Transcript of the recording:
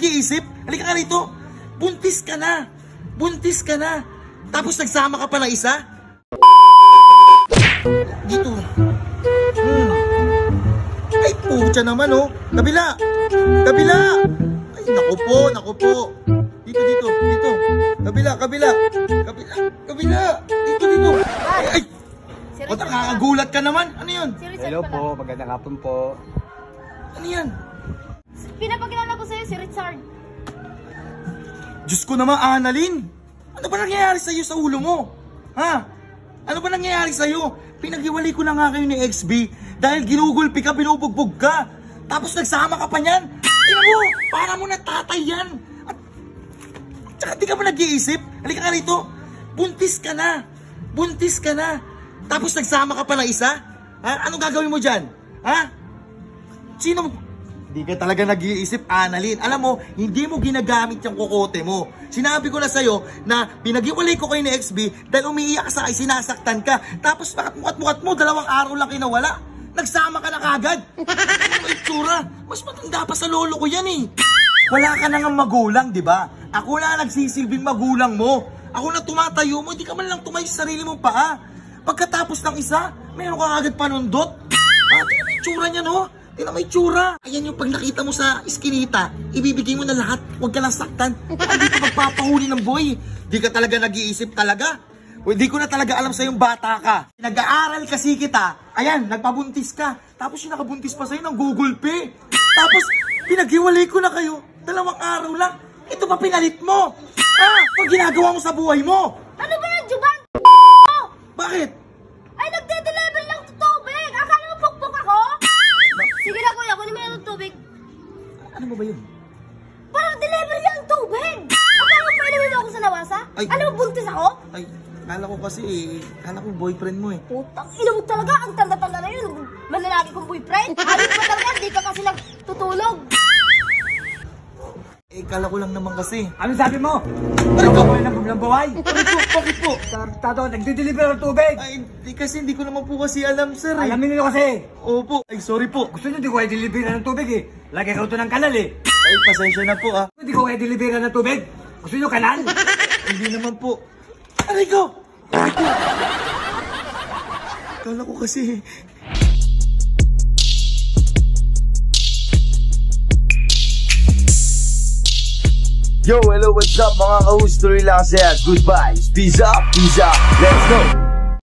nag-iisip? Halika ka rito. Buntis ka na. Buntis ka na. Tapos nagsama ka pa ng isa? Dito. Hmm. Ay, pucha naman oh. Kabila. Kabila. Ay, naku po, naku po. Dito, dito, dito. Kabila, kabila. Kabila, kabila. Dito, dito. Ay, ay. O, nakakagulat ka naman. Ano yun? Hello po, magandang hapon po. Ano yan? Pinapakilala ko sa'yo si Richard. Diyos ko naman, Annalyn! Ano ba nangyayari sa'yo sa ulo mo? Ha? Ano ba nangyayari sa'yo? Pinaghiwalay ko na nga kayo ni XB dahil ginugulpi ka, binubugbog ka. Tapos nagsama ka pa niyan. Ina mo, para mo na tatay yan. At, tsaka di ka ba nag-iisip? Halika ka rito. Buntis ka na. Buntis ka na. Tapos nagsama ka pa ng isa? Ha? Anong gagawin mo dyan? Ha? Sino Hindi ka talaga nag-iisip, Annalyn. Alam mo, hindi mo ginagamit yung kokote mo. Sinabi ko na sa'yo na pinag-iwalay ko kayo ni XB dahil umiiyak sa akin, sinasaktan ka. Tapos bakit mukat-mukat mo, dalawang araw lang kinawala. Nagsama ka na kagad. Ano itsura? Mas matanda pa sa lolo ko yan eh. Wala ka na nga magulang, di ba? Ako na nagsisilbing magulang mo. Ako na tumatayo mo, hindi ka man lang tumayo sa sarili mong paa. Pagkatapos ng isa, meron ka agad panundot. Ah, tingnan mo yung tsura niya, no? Tingnan mo yung tsura. Ayan yung pag nakita mo sa iskinita, ibibigay mo na lahat. Huwag ka lang saktan. Hindi ka magpapahuli ng boy. Di ka talaga nag-iisip talaga. Hindi ko na talaga alam sa yung bata ka. Nag-aaral kasi kita. Ayan, nagpabuntis ka. Tapos yung nakabuntis pa sa'yo ng Google Pay. Tapos, pinaghiwalay ko na kayo. Dalawang araw lang. Ito pa pinalit mo. Ah, pag ginagawa mo sa buhay mo. Ano mo ba yun? Parang deliver lang tubig! Akala mo pwede ako sa nawasa? Ay. Alam mo, buntis ako? Ay, kala ko kasi eh, kala ko boyfriend mo eh. Putang ina mo talaga, ang tanda-tanda na yun. Malalaki kong boyfriend. kala ko lang naman kasi. Ano sabi mo? Ano ko? Ako ng ng buhay. Bakit po? Bakit po? Tato, nagdi-deliver ng tubig. Ay, di kasi hindi ko naman po kasi alam, sir eh. Alamin niyo kasi. Opo. Ay, sorry po. Gusto niyo di ko kayo deliver ng tubig eh. Lagi ka ito ng kanal eh. Ay, pasensya na po ah. Hindi ko kayo deliver ng tubig. Gusto niyo kanal? Hindi naman po. Aray ko! Aray ko! Kala ko kasi... Yo, hello, what's up mga ka-host? Tuloy lang saya. Goodbye. Peace up, peace up. Let's go.